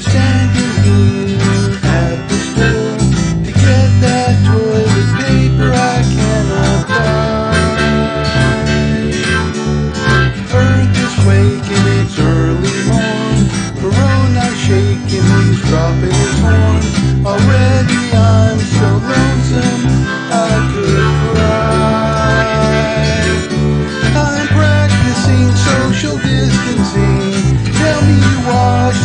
Jose.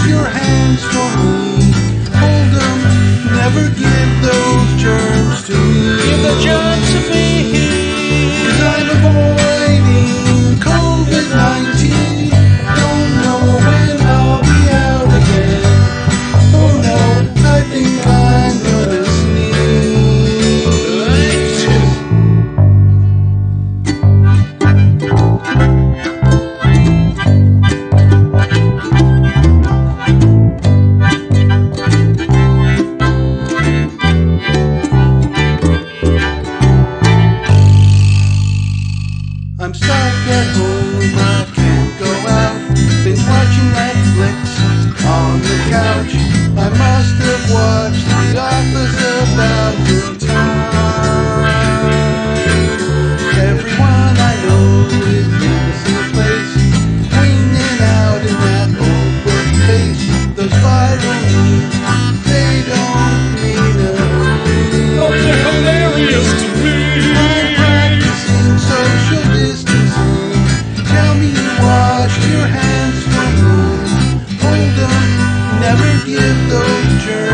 your hands for me. Hold them, never give. home, I can't go out. Been watching Netflix on the couch. I must have watched. forget those germs.